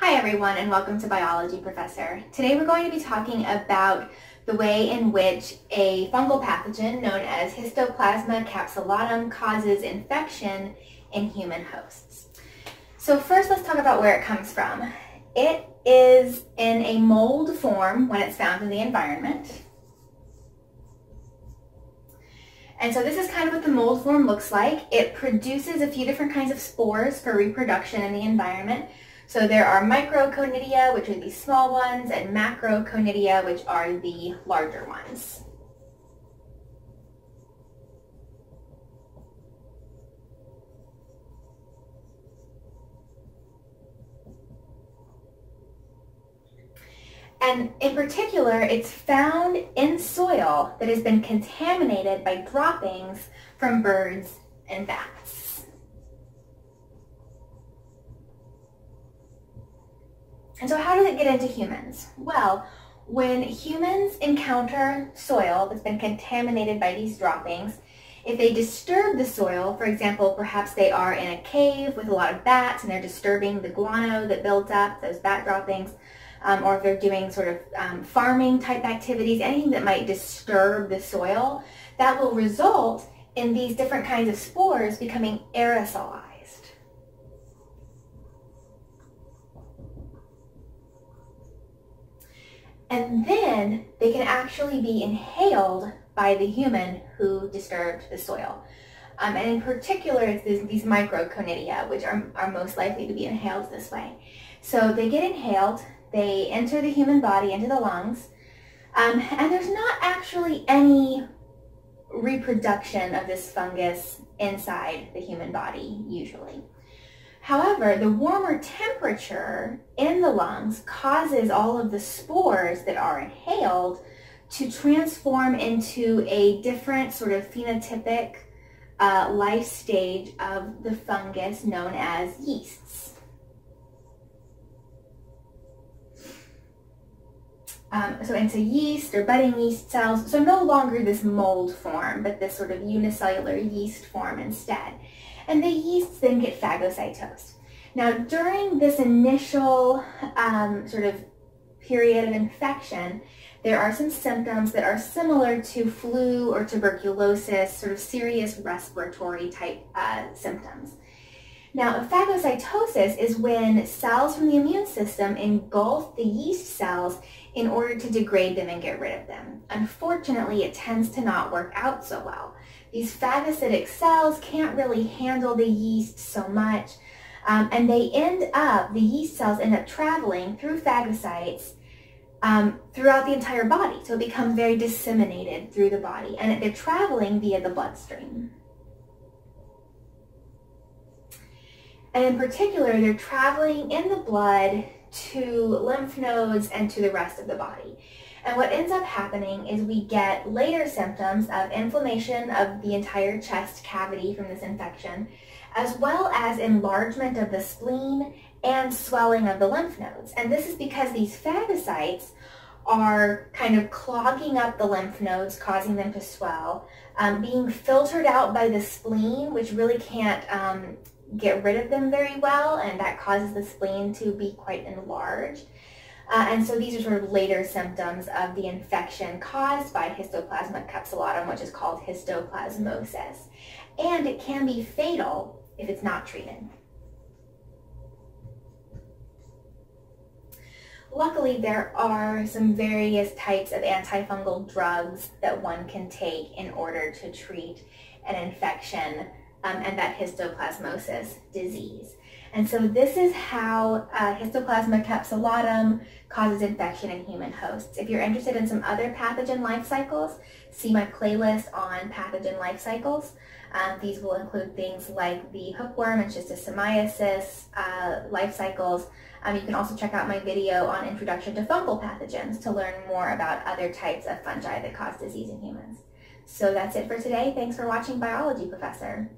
Hi everyone and welcome to Biology Professor. Today we're going to be talking about the way in which a fungal pathogen known as Histoplasma capsulatum causes infection in human hosts. So first let's talk about where it comes from. It is in a mold form when it's found in the environment. And so this is kind of what the mold form looks like. It produces a few different kinds of spores for reproduction in the environment. So there are microconidia, which are these small ones, and macroconidia, which are the larger ones. And in particular, it's found in soil that has been contaminated by droppings from birds and bats. And so how does it get into humans? Well, when humans encounter soil that's been contaminated by these droppings, if they disturb the soil, for example, perhaps they are in a cave with a lot of bats and they're disturbing the guano that builds up, those bat droppings, um, or if they're doing sort of um, farming type activities, anything that might disturb the soil, that will result in these different kinds of spores becoming aerosolized. And then they can actually be inhaled by the human who disturbed the soil. Um, and in particular, it's these, these microconidia, which are, are most likely to be inhaled this way. So they get inhaled, they enter the human body into the lungs, um, and there's not actually any reproduction of this fungus inside the human body, usually. However, the warmer temperature in the lungs causes all of the spores that are inhaled to transform into a different sort of phenotypic uh, life stage of the fungus known as yeasts. Um, so into yeast or budding yeast cells, so no longer this mold form, but this sort of unicellular yeast form instead and the yeasts then get phagocytosed. Now, during this initial um, sort of period of infection, there are some symptoms that are similar to flu or tuberculosis, sort of serious respiratory type uh, symptoms. Now, phagocytosis is when cells from the immune system engulf the yeast cells in order to degrade them and get rid of them. Unfortunately, it tends to not work out so well. These phagocytic cells can't really handle the yeast so much, um, and they end up, the yeast cells end up traveling through phagocytes um, throughout the entire body. So it becomes very disseminated through the body, and they're traveling via the bloodstream. And in particular, they're traveling in the blood to lymph nodes and to the rest of the body. And what ends up happening is we get later symptoms of inflammation of the entire chest cavity from this infection, as well as enlargement of the spleen and swelling of the lymph nodes. And this is because these phagocytes are kind of clogging up the lymph nodes, causing them to swell, um, being filtered out by the spleen, which really can't um, get rid of them very well, and that causes the spleen to be quite enlarged. Uh, and so these are sort of later symptoms of the infection caused by Histoplasma capsulatum, which is called histoplasmosis. And it can be fatal if it's not treated. Luckily, there are some various types of antifungal drugs that one can take in order to treat an infection um, and that histoplasmosis disease. And so this is how uh, Histoplasma capsulatum causes infection in human hosts. If you're interested in some other pathogen life cycles, see my playlist on pathogen life cycles. Um, these will include things like the hookworm and schistosomiasis uh, life cycles. Um, you can also check out my video on introduction to fungal pathogens to learn more about other types of fungi that cause disease in humans. So that's it for today. Thanks for watching Biology Professor.